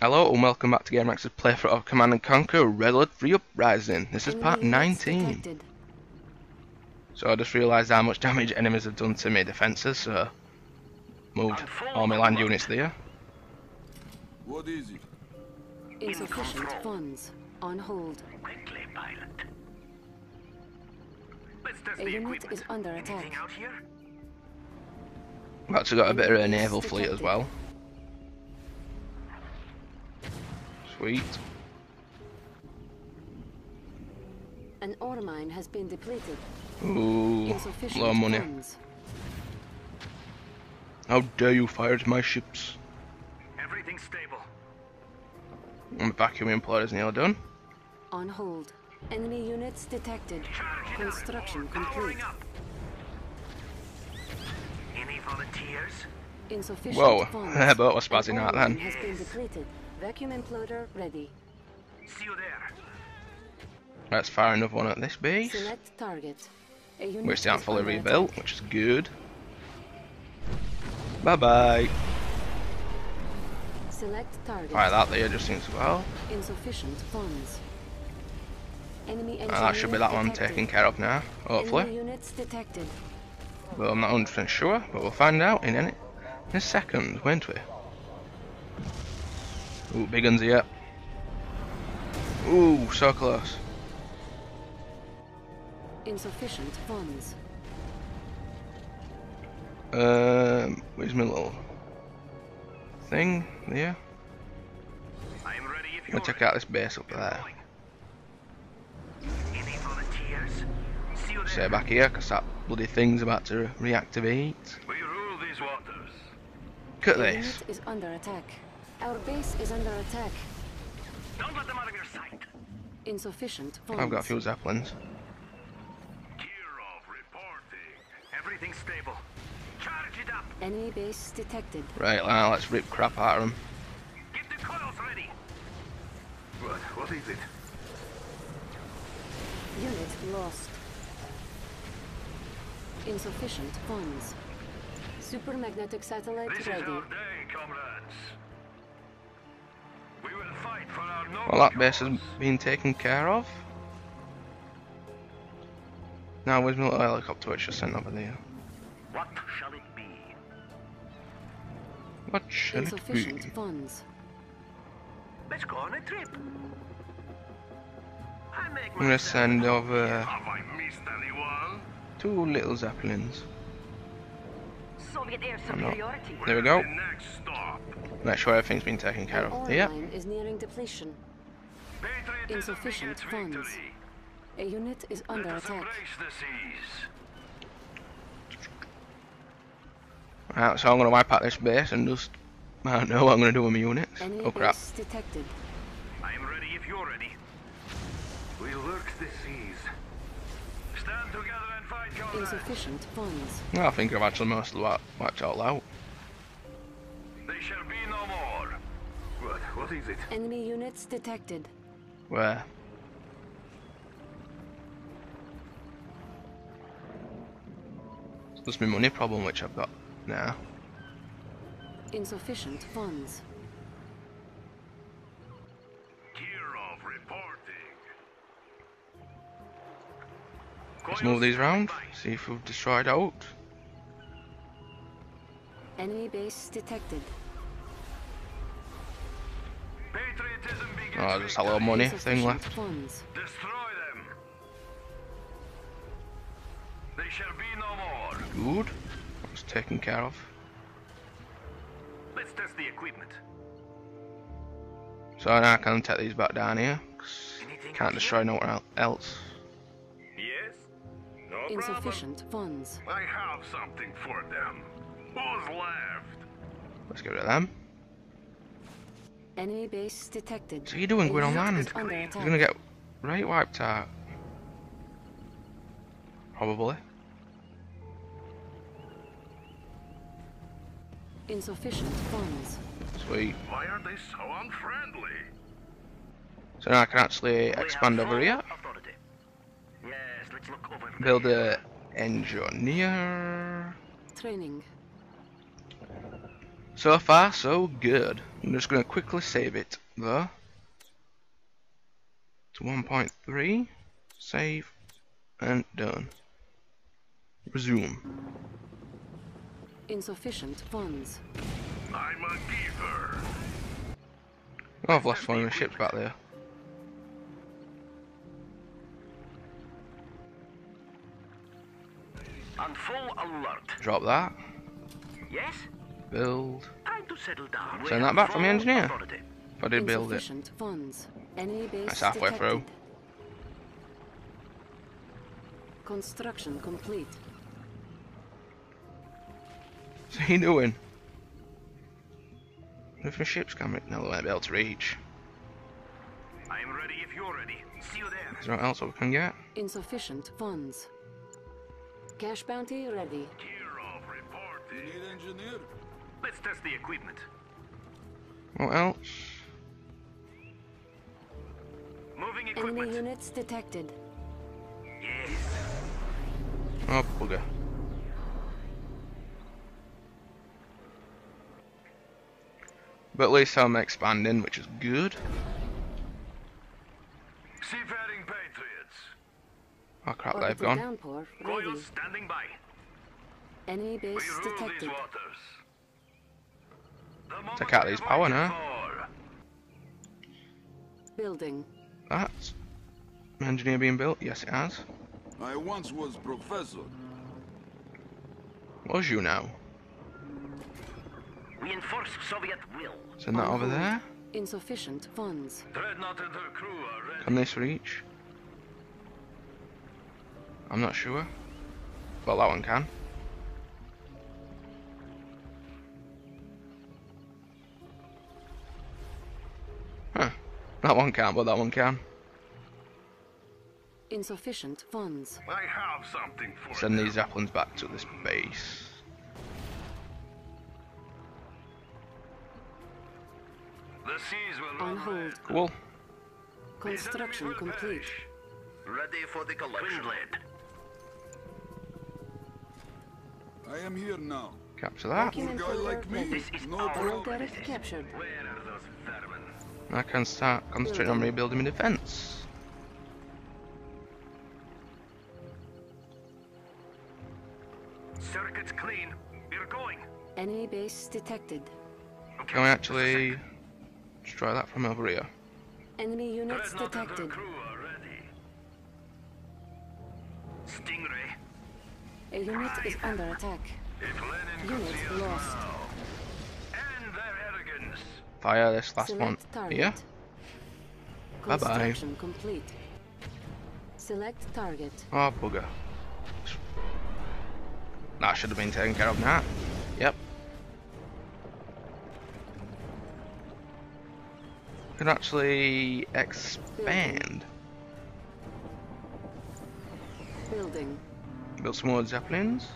Hello and welcome back to GameRax's playthrough of Command and Conquer Red Alert Free Uprising. This is part 19. So I just realised how much damage enemies have done to my defences, so moved all my land units there. What is it? Insufficient funds. On hold. Quickly, pilot. Let's test A the unit is under attack. We've actually got a bit of a naval fleet as well. Sweet. An ore mine has been depleted. Ooh, Insufficient low money. funds. How dare you fire at my ships? Everything's stable. I'm vacuuming plotters nearly done. On hold. Enemy units detected. Charge it up. Construction complete. Any volunteers? Insufficient Whoa, funds. that boat was An spazzing out ore then. Mine has been depleted. Vacuum imploder ready. See you there. Let's fire another one at this base. Select target. A unit Which they aren't fully rebuilt, attack. which is good. Bye bye. Select target. Fire that there just seems well. Insufficient funds. Enemy Uh, that should be that one detected. taken care of now, Enemy hopefully. units detected. But I'm not 100% sure, but we'll find out in, any, in a second, won't we? Ooh, big guns here. Ooh, so close. Insufficient funds. Um, where's my little thing? There. I'm ready if I'm you're gonna check out this base up there. Any volunteers? See you. Stay back here, because that bloody thing's about to reactivate. We rule these waters. Look at A this. is under attack. Our base is under attack. Don't let them out of your sight. Insufficient funds. I've got a few zeppelins. Kirov reporting. Everything's stable. Charge it up. Enemy base detected. Right, now let's rip crap out of them. Get the coils ready. What? What is it? Unit lost. Insufficient funds. Supermagnetic satellite This is ready. our day, comrades. Well, that base has been taken care of. Now, where's my little helicopter which I sent over there? What shall it be? What shall it Insufficient be? funds. Let's go on a trip. I make I'm gonna send over I missed anyone? two little zeppelins. Soviet air superiority. There we go. The next stop. Make sure everything's been taken care of. Yeah. Yep. is nearing depletion. Insufficient funds. A unit is under attack. embrace the seas. Right, so I'm gonna wipe out this base and just I don't know what I'm gonna do with my units. Enemy Oh crap. detected. I'm ready if you're ready. We'll work the seas. Stand together and fight, comrades. Insufficient funds. Well, I think I've actually mostly wiped, wiped all out. They shall be no more. What? What is it? Enemy units detected. Where? It's my money problem which I've got now. Insufficient funds. Let's move these around, see if we've destroyed out. Enemy base detected. Patriotism begets Oh, just a little victory. money thing Insufficient left. funds. Destroy them. They shall be no more. Good. That's taken care of. Let's test the equipment. So now I can take these back down here. Can't destroy nowhere el- else. Yes? No Insufficient funds. I have something for them. Who's left? Let's get rid of them. Enemy base detected. So you doing A going on unit land? is under You're gonna get right wiped out. Probably. Insufficient funds. Sweet. Why are they so unfriendly? So now I can actually expand over here. Build a engineer. Training. So far, so good. I'm just going to quickly save it, though. To 1.3. Save. And done. Resume. Insufficient funds. I'm a giver. Oh, I've lost one of my ships back there. Full alert. Drop that. Yes? Build. Time to settle down. Send that back from the engineer. authority. I did build it. Insufficient funds. Enemy base That's halfway detected. through. Construction complete. What's he doing? If my ships can make no, they won't be able to reach. I'm ready if you're ready. See you there. Is there what else we can get? Insufficient funds. Cash bounty ready. Kirov You reporting. need engineer? Let's test the equipment. Oh, what else? Moving Enemy units detected. Yes. Oh, bugger. But at least I'm expanding, which is good. Oh crap, they've gone. downpour ready. Coil standing by. Enemy base rule detected. The Take out these power waited now. Building. That's an engineer being built. Yes, it has. I once was professor. Was you now? We enforce Soviet will. Send that over there. Insufficient funds. Dreadnought and her crew are ready. Can this reach? I'm not sure. Well, that one can. Huh. That one can't, but that one can. Insufficient funds. I have something for Send them. these zeppelins back to this base. The seas will On hold. Cool. Construction complete. Ready for the collection. Quinlan. I am here now. Capture that. Poor Document guy folder like me. This is no our problem. Captured. Where are those? I can start concentrating on rebuilding my defense. Circuits clean. We're going. Enemy base detected. Can we just a actually sec. destroy that from over here? Enemy units Dreadnought and her detected. A unit is under attack. If Lenin Unit lost. now. Their arrogance. Fire this last one Select target. here. Bye-bye. Construction complete. Select target. Oh, bugger. That should have been taken care of now. Yep. Can actually expand. Building. Build some more zeppelins.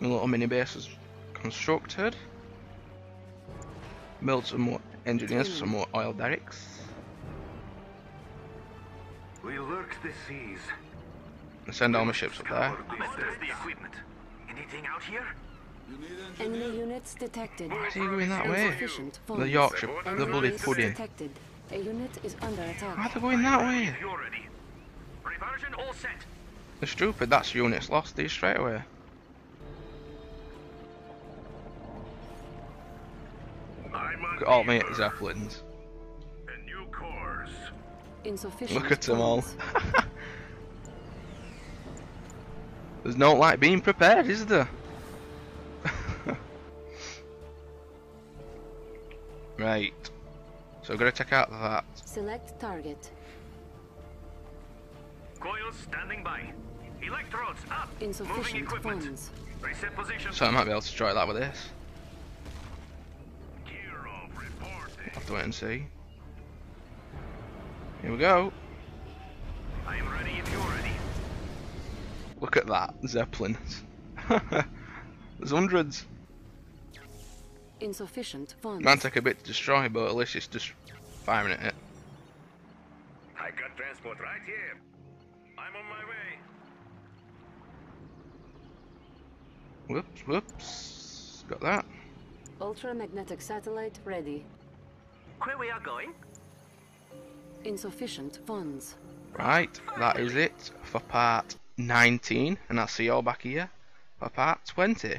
A little mini base is constructed. Build some more engineers for some more oil derricks. We lurk the seas. And send all my ships up there. The equipment. Anything out here? You? Enemy units detected. Why is he going that way? The funds. Yorkshire, the Enemy bloody base pudding. detected. A unit is under Why are attack. they going that way? If you're ready. Reversion all set. They're stupid, that's units lost these straight away. I'm Look at all my zeppelins. A new course. Insufficient Look at them all. There's no like being prepared, is there? right. So we're gonna check out that. Select target. Coils standing by. Electrodes up. Moving Insufficient equipment. funds. Reset position. So I might be able to destroy that with this. Kirov reporting. Have to wait and see. Here we go. I am ready if you're ready. Look at that, zeppelins. There's hundreds. Insufficient funds. Might take a bit to destroy, but at least it's just firing at it. I got transport right here. I'm on my way. Whoops, whoops. Got that. Ultramagnetic satellite ready. Where we are going? Insufficient funds. Right, that is it for part 19, and I'll see you all back here for part 20.